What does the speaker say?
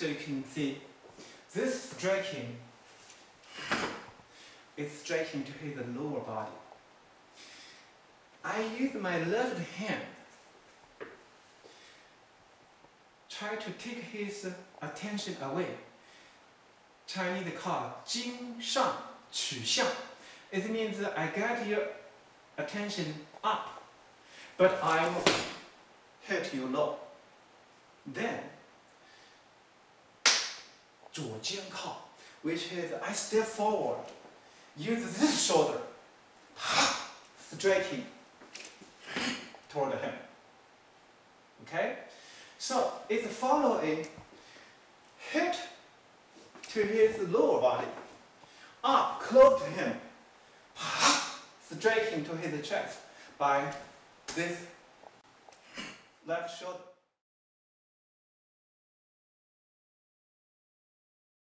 So you can see this striking is striking to his lower body. I use my left hand try to take his attention away. Chinese call 经上取向. It means I get your attention up, but I will hit you low. Then Jiankao, which is I step forward, use this shoulder, striking toward him. Okay? So it's following hit to his lower body, up close to him, striking to his chest by this left shoulder.